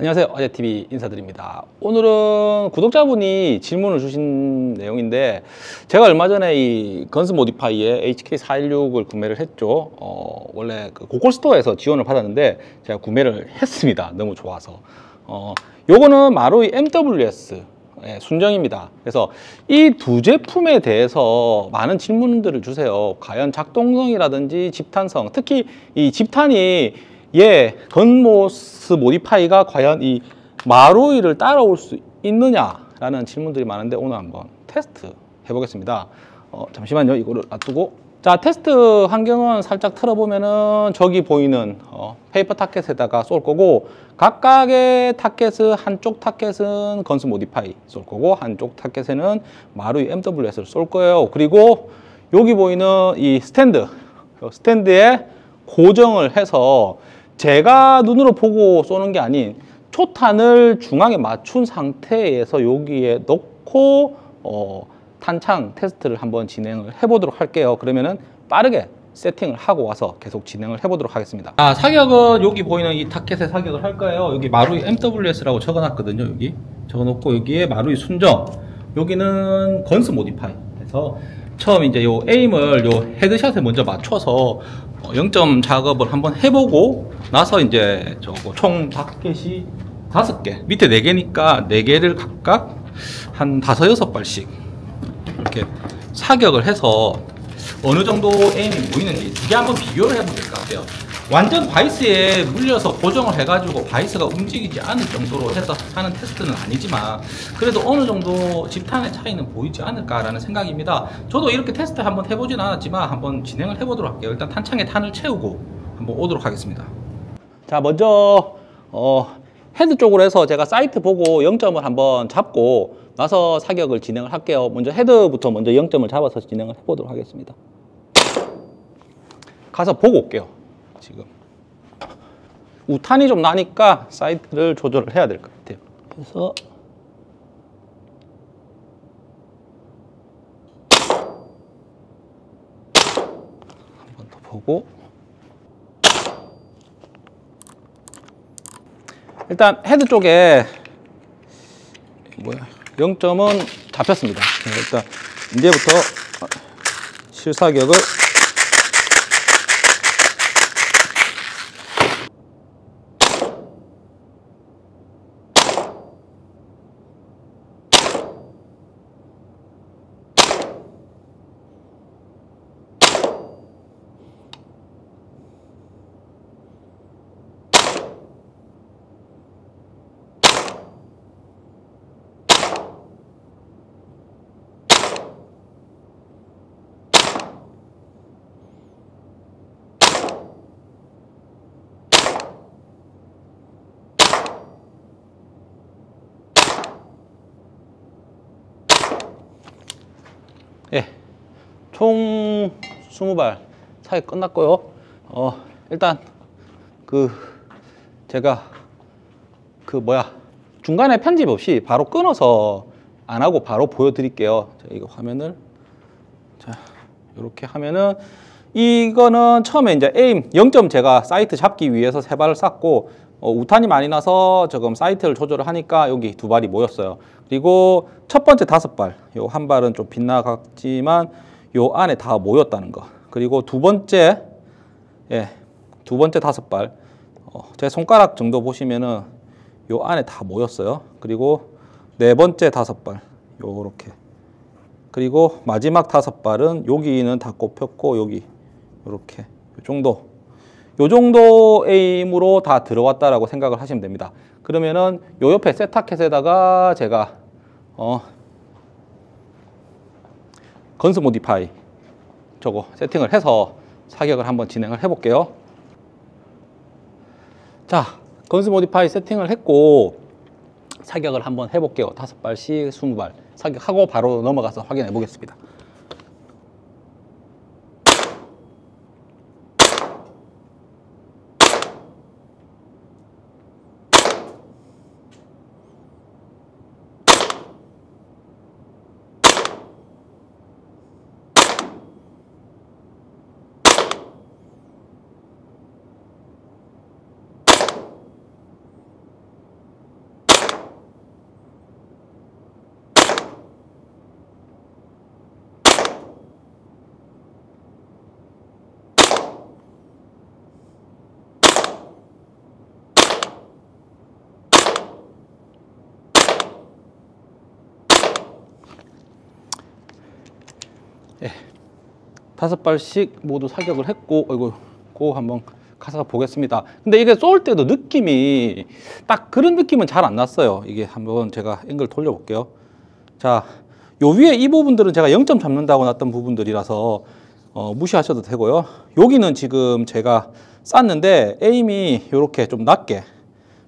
안녕하세요. 어제TV 인사드립니다. 오늘은 구독자분이 질문을 주신 내용인데 제가 얼마 전에 이 건스 모디파이의 HK416을 구매를 했죠. 어, 원래 그 고콜스토어에서 지원을 받았는데 제가 구매를 했습니다. 너무 좋아서. 어, 요거는 마루이 MWS 예, 순정입니다. 그래서 이 두 제품에 대해서 많은 질문들을 주세요. 과연 작동성이라든지 집탄성, 특히 이 집탄이 예, Guns Modify가 과연 이 마루이를 따라올 수 있느냐라는 질문들이 많은데 오늘 한번 테스트 해보겠습니다. 어, 잠시만요. 이거를 놔두고 자 테스트 환경은 살짝 틀어보면은 저기 보이는 어, 페이퍼 타켓에다가 쏠 거고 각각의 타켓은 한쪽 타켓은 Guns Modify 쏠 거고 한쪽 타켓에는 마루이 MWS를 쏠 거예요 그리고 여기 보이는 이 스탠드 스탠드에 고정을 해서 제가 눈으로 보고 쏘는 게 아닌 초탄을 중앙에 맞춘 상태에서 여기에 넣고 어, 탄창 테스트를 한번 진행을 해보도록 할게요. 그러면은 빠르게 세팅을 하고 와서 계속 진행을 해보도록 하겠습니다. 아, 사격은 여기 보이는 이 타켓에 사격을 할 거예요. 여기 마루이 MWS라고 적어놨거든요. 여기 적어놓고 여기에 마루이 순정, 여기는 Guns Modify. 그래서 처음 이제 요 aim을 요 headshot에 먼저 맞춰서 0점 어, 작업을 한번 해보고 나서 이제 저거 총 타켓이 다섯 개 밑에 네 개니까 네 개를 각각 한 다섯 여섯 발씩 이렇게 사격을 해서 어느 정도 aim이 보이는지 두개 한번 비교를 해보면 될 것 같아요. 완전 바이스에 물려서 고정을 해가지고 바이스가 움직이지 않을 정도로 해서 하는 테스트는 아니지만 그래도 어느 정도 집탄의 차이는 보이지 않을까라는 생각입니다. 저도 이렇게 테스트 한번 해보진 않았지만 한번 진행을 해보도록 할게요. 일단 탄창에 탄을 채우고 한번 오도록 하겠습니다. 자 먼저 어, 헤드 쪽으로 해서 제가 sight 보고 0점을 한번 잡고 나서 사격을 진행을 할게요. 먼저 헤드부터 먼저 0점을 잡아서 진행을 해보도록 하겠습니다. 가서 보고 올게요. 지금. 우탄이 좀 나니까 sight를 조절을 해야 될 것 같아요. 그래서 한 번 더 보고 일단 헤드 쪽에 뭐야 0점은 잡혔습니다. 일단 이제부터 실사격을 예, 총 20발 사격 끝났고요. 어, 일단 그 제가 그 뭐야 중간에 편집 없이 바로 끊어서 안 하고 바로 보여드릴게요. 자, 이거 화면을 자 이렇게 하면은 이거는 처음에 이제 에임 0점 제가 사이트 잡기 위해서 세 발을 쐈고 어, 우탄이 많이 나서 조금 사이트를 조절을 하니까 여기 두 발이 모였어요. 그리고 첫 번째 다섯 발, 요 한 발은 좀 빗나갔지만 요 안에 다 모였다는 거. 그리고 두 번째, 예, 두 번째 다섯 발, 어, 제 손가락 정도 보시면은 요 안에 다 모였어요. 그리고 네 번째 다섯 발, 요렇게. 그리고 마지막 다섯 발은 여기는 다 꼽혔고 여기 요렇게 요 정도 요 정도 에임으로 다 들어왔다라고 생각을 하시면 됩니다. 그러면은 요 옆에 세타켓에다가 제가 어 건스 모디파이 저거 세팅을 해서 사격을 한번 진행을 해볼게요. 자, 건스 모디파이 세팅을 했고 사격을 한번 해볼게요. 다섯 발씩 스무 발 사격하고 바로 넘어가서 확인해 보겠습니다. 다섯 발씩 모두 사격을 했고 이거 고 한번 가서 보겠습니다. 근데 이게 쏠 때도 느낌이 딱 그런 느낌은 잘 안 났어요. 이게 한번 제가 앵글 돌려볼게요. 자, 요 위에 이 부분들은 제가 0점 잡는다고 놨던 부분들이라서 어, 무시하셔도 되고요. 여기는 지금 제가 쐈는데 에임이 이렇게 좀 낮게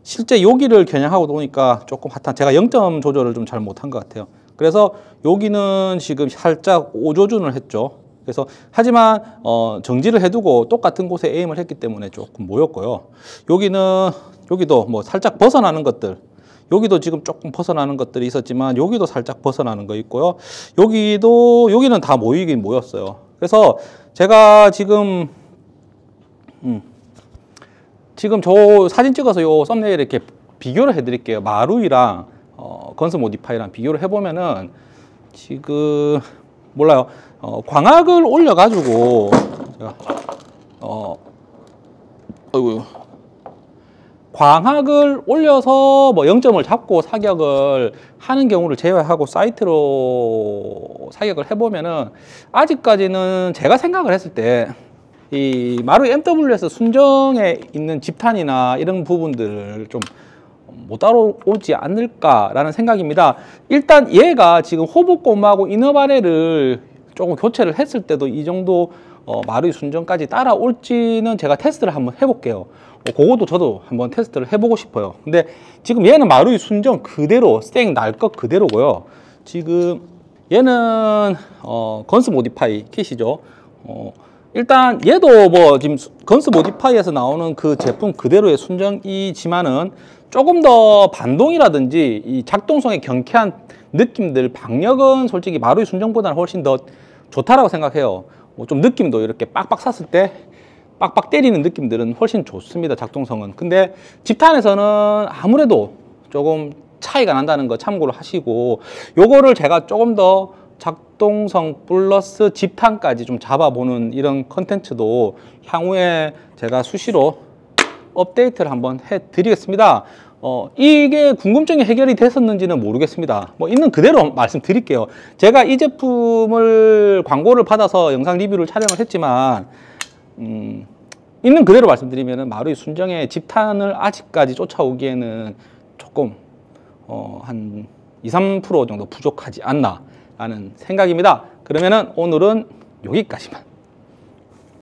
실제 여기를 겨냥하고 보니까 조금 핫한 제가 0점 조절을 좀 잘 못한 것 같아요. 그래서 여기는 지금 살짝 오조준을 했죠. 그래서 하지만 어, 정지를 해두고 똑같은 곳에 에임을 했기 때문에 조금 모였고요. 여기는 여기도 뭐 살짝 벗어나는 것들 여기도 지금 조금 벗어나는 것들이 있었지만 여기도 살짝 벗어나는 거 있고요. 여기도 여기는 다 모이긴 모였어요. 그래서 제가 지금 음, 지금 저 사진 찍어서 요 썸네일 이렇게 비교를 해드릴게요. 마루이랑 어, 건스 모디파이랑 비교를 해보면은 지금 몰라요. 어, 광학을 올려가지고 제가 어, 어이구 광학을 올려서 뭐 0점을 잡고 사격을 하는 경우를 제외하고 사이트로 사격을 해보면은 아직까지는 제가 생각을 했을 때 이 마루 MWS 순정에 있는 집탄이나 이런 부분들을 좀 못 따라오지 않을까라는 생각입니다. 일단 얘가 지금 호복곰하고 이너바레를 조금 교체를 했을 때도 이 정도 어, 마루이 순정까지 따라올지는 제가 테스트를 한번 해볼게요. 어, 그것도 저도 한번 테스트를 해보고 싶어요. 근데 지금 얘는 마루이 순정 그대로 쌩 날 것 그대로고요. 지금 얘는 어, 건스 모디파이 킷이죠. 어, 일단 얘도 뭐 지금 Guns Modify에서 나오는 그 제품 그대로의 순정이지만은 조금 더 반동이라든지 이 작동성의 경쾌한 느낌들 박력은 솔직히 마루이 순정보다는 훨씬 더 좋다라고 생각해요. 뭐 좀 느낌도 이렇게 빡빡 쐈을 때 빡빡 때리는 느낌들은 훨씬 좋습니다. 작동성은. 근데 집탄에서는 아무래도 조금 차이가 난다는 거 참고로 하시고 요거를 제가 조금 더 작동성 플러스 집탄까지 좀 잡아보는 이런 컨텐츠도 향후에 제가 수시로 업데이트를 한번 해드리겠습니다. 어, 이게 궁금증이 해결이 됐었는지는 모르겠습니다. 뭐 있는 그대로 말씀드릴게요. 제가 이 제품을 광고를 받아서 영상 리뷰를 촬영을 했지만 음, 있는 그대로 말씀드리면 마루이 순정의 집탄을 아직까지 쫓아오기에는 조금 어, 한 2, 3% 정도 부족하지 않나 라는 생각입니다. 그러면은 오늘은 여기까지만